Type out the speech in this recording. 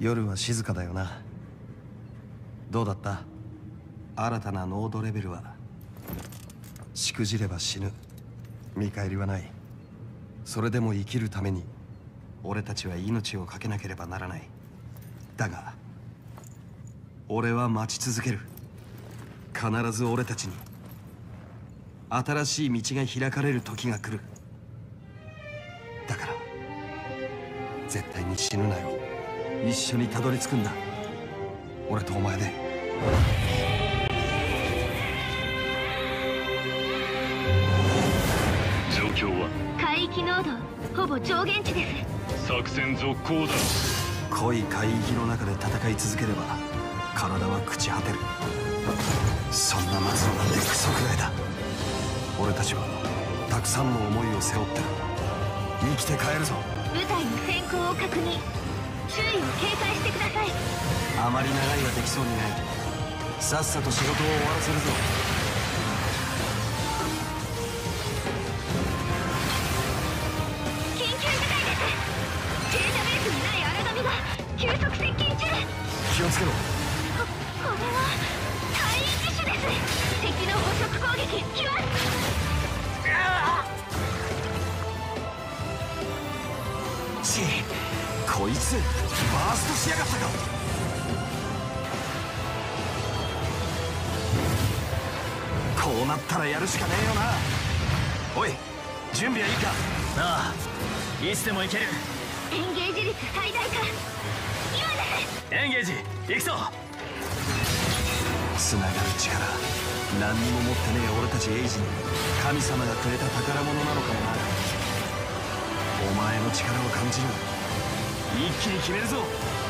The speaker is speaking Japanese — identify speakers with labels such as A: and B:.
A: 夜は静かだよな。どうだった？新たなノードレベルは？しくじれば死ぬ。見返りはない。それでも生きるために俺たちは命を懸けなければならない。だが俺は待ち続ける。必ず俺たちに新しい道が開かれる時が来る。だから絶対に死ぬなよ。一緒にたどり着くんだ。俺とお前で。
B: 状況は？
C: 海域濃度ほぼ上限値です。
B: 作戦続行だ。
A: 濃い海域の中で戦い続ければ体は朽ち果てる。そんな末路なんてクソくらいだ。俺たちはたくさんの思いを背負ってる。生きて帰るぞ。
C: 部隊の先行を確認周囲を警戒してください。
A: あまり長いはできそうにない。さっさと仕事を終わらせるぞ。
C: 緊急事態です。データベースにない荒波が急速接近中。
A: 気をつけろ。
C: ここれは大陸種です。敵の捕食攻撃来ます。
A: ちこいつバーストしやがったか。こうなったらやるしかねえよな。おい準備はいいか。
D: ああいつでも行ける。
C: エンゲージ率最大化今です
D: エンゲージ行くぞ。
A: つながる力何にも持ってねえ俺たちエイジに神様がくれた宝物なのかもな。お前の力を感じる一気に決めるぞ。